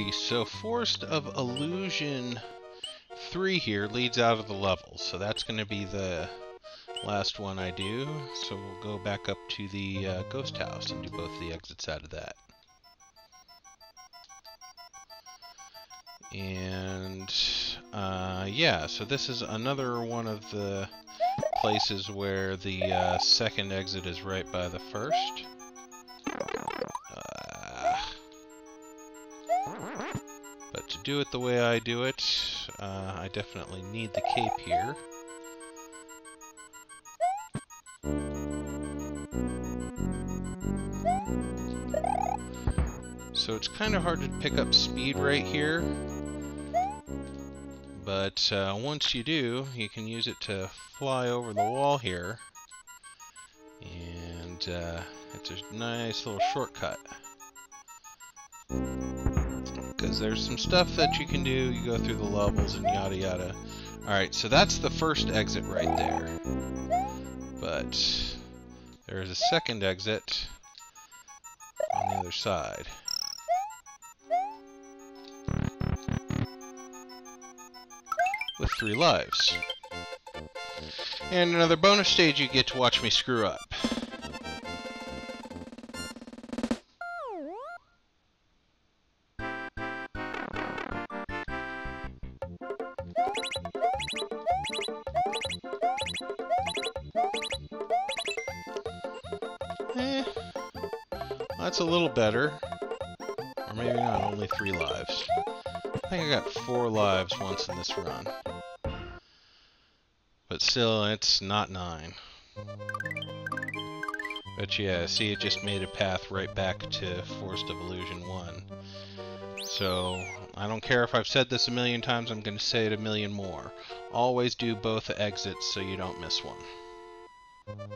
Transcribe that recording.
Alrighty, so Forest of Illusion 3 here leads out of the level, so that's going to be the last one I do. So we'll go back up to the uh, ghost house and do both the exits out of that. And uh, yeah, so this is another one of the places where the uh, second exit is right by the first. Do it the way I do it, uh, I definitely need the cape here. So it's kind of hard to pick up speed right here. But uh, once you do, you can use it to fly over the wall here. And uh, it's a nice little shortcut. Because there's some stuff that you can do, you go through the levels and yada yada. Alright, so that's the first exit right there. But there's a second exit on the other side. with three lives. And another bonus stage, you get to watch me screw up. Eh, that's a little better. Or maybe not, only three lives. I think I got four lives once in this run. But still, it's not nine. But yeah, see, it just made a path right back to Forest of Illusion 1. So, I don't care if I've said this a million times, I'm going to say it a million more. Always do both exits so you don't miss one.